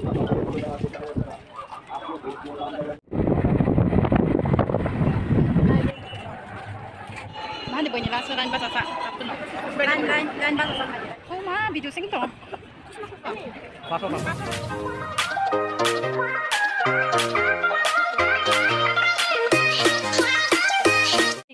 Mana banyak langsung lain bahasa sak. Apa? Lain lain lain bahasa sak. Oh mah video sing to.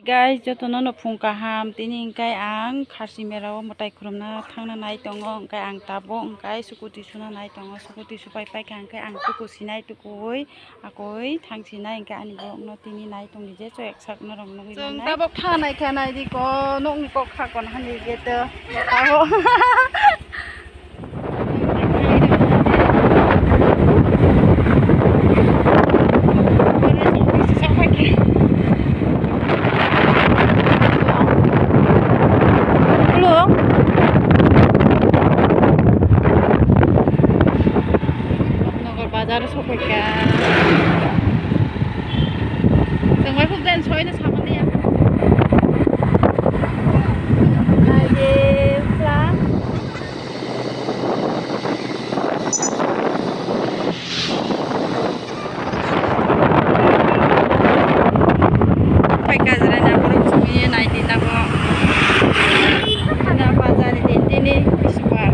गाय जतन फुंका हम दिनै आं खासिमेराव मोटाइ खुलुमना थांनानै दङ ओंखाय आं दाबो ओंखाय सुकुटि सुनानै दङ सुकुटि सुबाय फायखा ओंखाय आं टुकुसिनाय टुकुयै आगय थांसिनाय ओंखाय आंनि बे अंन' दिनै नाय दं जे जय एकसाब न' रं नुयो जों दाबो खानाय खानाय दिख' न'नि ख' खागन हानि गेदो दाबो Nongol bazar sopaikan. 정말 훅된 저희는 잡았네요. Lagi fla. Pagkazaran na puro sumili na hindi na po. Ano pa sa hindi ni Biswa.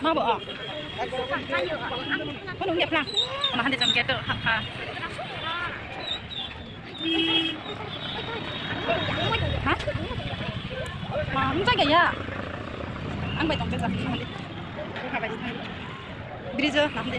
mau bộ có đúng nhập lắm. Mà hắn để trong kia tự hả? hả? Mà không chắc kìa ăn bài tổng kết rồi. Bây giờ nắm đi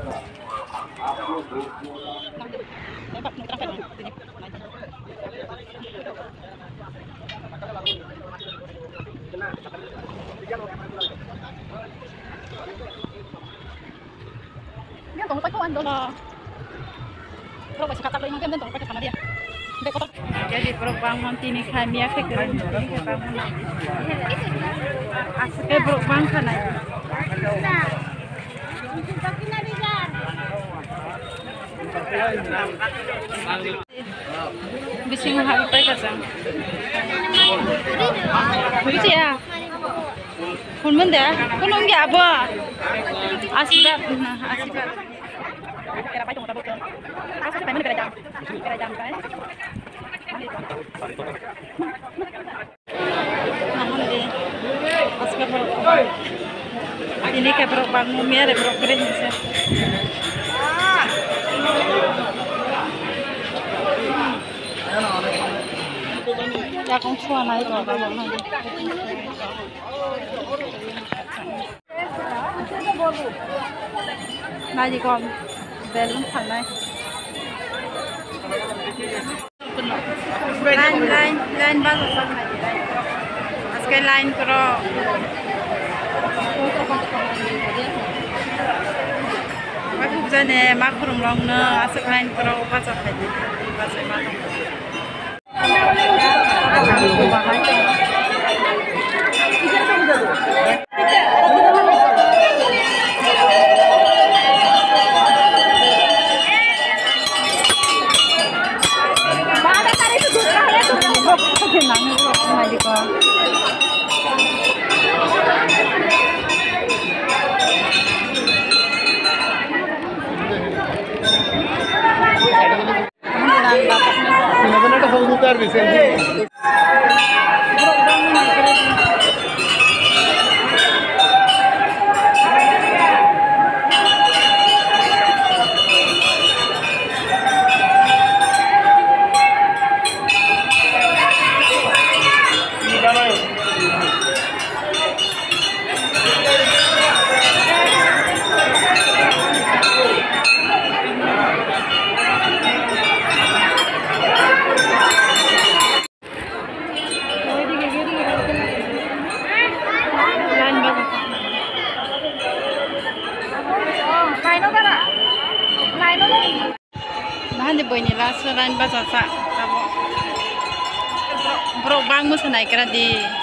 sama dia. Dia kotak. Jadi perbangun ini kami ya ke keren. Asal perbangun kan aja. Bising hari pai kasang. Bisa ya? Kun mende? Kun onggi apa? Asibat, nah. Kira pai tong tabuk. Asa pai mana kerajaan? Kerajaan kan? Nah. Aska bro. Ini kayak bro bangun ya, bro keren bisa. ra con chua này rồi vào này này gì còn đèn luôn thằng này line line line বাজ আজকে লাইন কর খুব জানে মা খুরুম লংনো আজকে লাইন কর বাজার খাই বাজার মা 现在，现在我们。妈，那玩意儿是多少钱？我去拿那个买一个。你那个那个方便面多少钱？like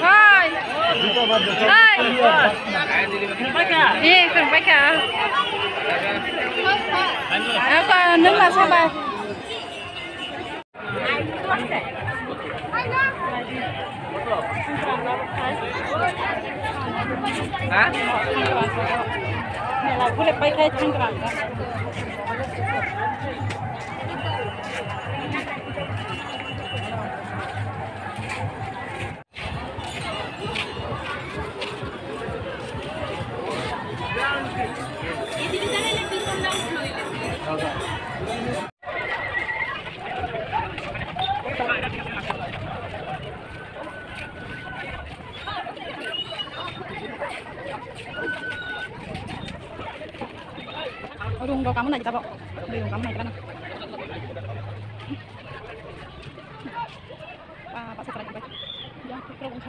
Rồi. Đây. Đi, cần bách cả. Ờ, Nếu còn nước là sao bà? Hả? Mẹ là cô lại bay khai thăng cả. Ah. Ya, hmm, kan Pak.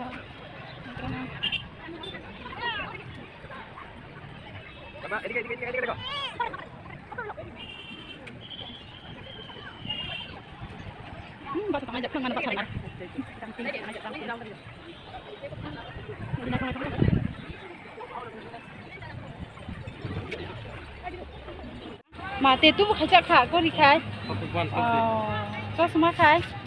Mati tu kak, kau dikai. Oh, kau semua kai. Kau semua.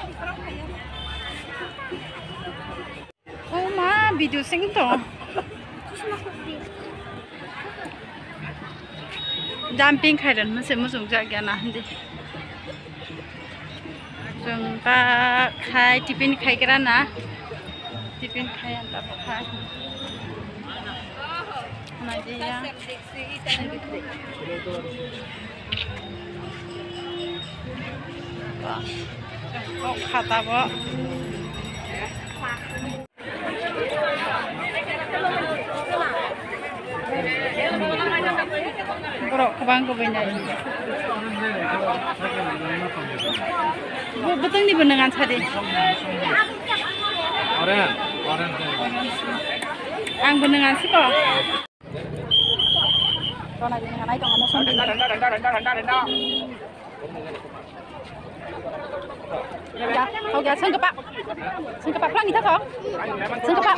videosing to. Jumping kaidan man musung musog jagya na hindi. Jung tipin kay kira na. Tipin kay ang tapo kay. Nadia. kok ya? Oh, kata, kok Kabangko nih niya? Butang. Oren, oren. Ang sih. Kau kau mau Kau jangan sengkepak, sengkepak pelan kita kau. Sengkepak.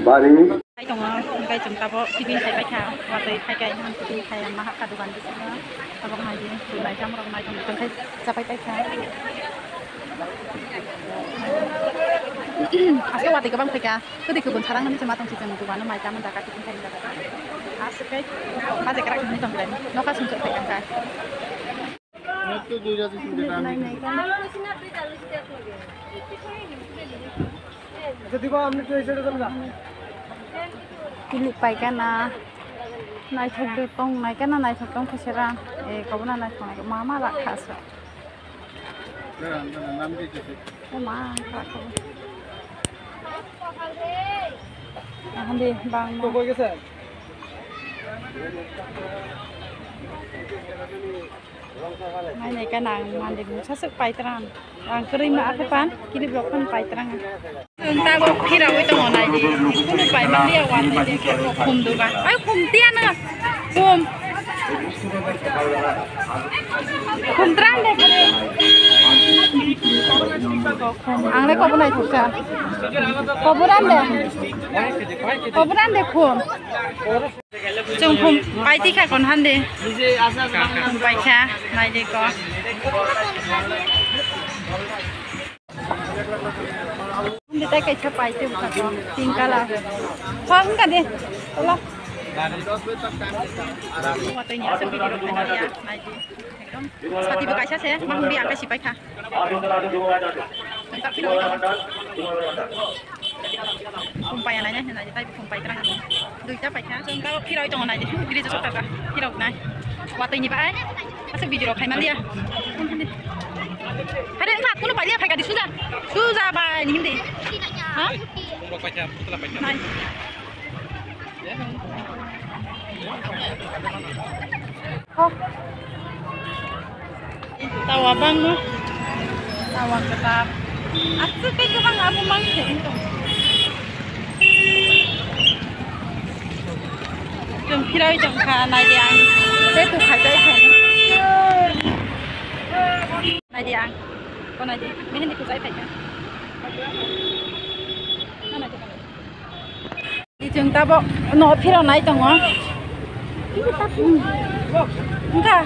đi mua nào đi, mua. Lấy bút nào đây? Ăn Coca-Cola. Apa tidak kayak समझते बारी Hai dong, kai chúng ta có tivi thấy bay khảo và tới hai cái hàng tivi thấy mà học cả đồ ăn đi nữa. Ta có hai gì, từ này trong rồi mai trong thấy sẽ bay bay khảo. Asal waktu itu bang mereka, itu di kebun sarang nanti cuma tong sistem itu mana macam mana kat tivi thấy dapat. Asal kai, masih kerak ini tong lain. Nok kasih untuk pegang kai. একটু দুই রাতে শুনতে আচ্ছা দিব আপনি একটু এই সাইডে চলে যান pilih pai kana nai thok de tong nai kana nai thok tong khosera có kobna nai thok mama la khasa nam de jese o ma ka ko hande bang to koi gese Để muốn sát sức bay trăng. Ang kering mà ác pan, kiri blok pan. Chúng ta có khi nào với tông này thì cũng được bay mà lia quan thì đi khum được ba. Ai khum nữa. Khum. Khum trăng đây cái আংলে কব নাই ঠুকছা কবরান দে কবরান দে খুম চং খুম পাইতি খা কোন হান দে পাইখা নাই দে ক দিতে কাইছা পাইতে তিন কালা ফং কা দে তোলা 10 बजे तक टाइम आराम से Seperti buka siya siya. Mahumbi ang kasi ka. Tak terang. Dui ta pai ka. Jom ka piraw ito na niya. Dili sa sota ka. Piraw na. Waktu niya ba ay? Asa video dia pakai di Suza. Suza ba ni hindi. Ha? Nai. Tawabang no? Tawag ka At sa kaya ka nga mo mang sento. Yung kilaw yung ka na diyang. Sa ito này tayo ka. Na diyang. Ko na diyang. May hindi ko sa ipad đi Chúng ta bỏ nó phi đâu nãy tao ngon. Chúng ta. Chúng ta.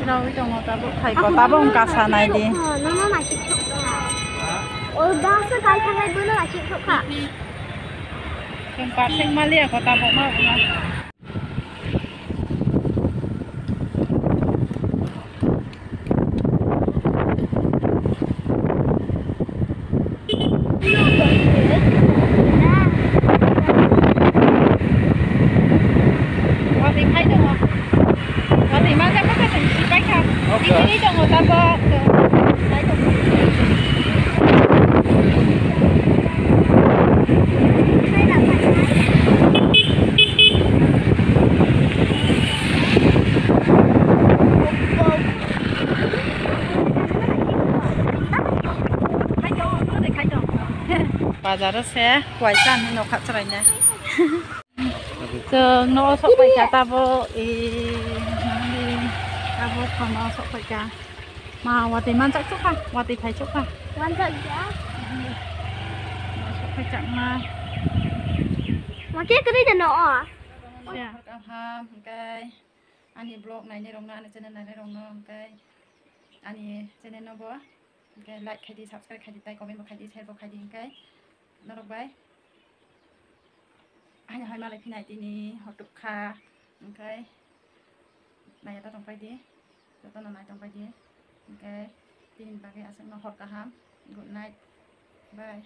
Pinawi tong tabong khai ko tabong kasanay di. Mama makik chok ka. Ol ba sa kai khanai bu na makik chok ka. Kung pasing malia ko tabong ma. bazar se waisan no khachrai ne so no so pai ka ta bo e ni ta bo ko no so pai ka ma wa te man chak chuk ka wa te thai chuk ka wan chak ja so pai chak ma ma ke kri de no a ya ka ha kai ani blog này ni rong na ni channel này ni rong na kai ani channel no bo โอเคไลค์ใครดีซับสไครต์ใครดีใต้คอมเมนต์บอกใครดีแชร์บอกใครดีกัน নরক বাই आंना हाय मालाय फैनाय दिनै हरदबखा ओमफ्राय नाया दा दंबायदि दाना नाय दंबायदि ओमफ्राय दिनैनि बागै आसामाव हर गाहाम गुड नाइट बाय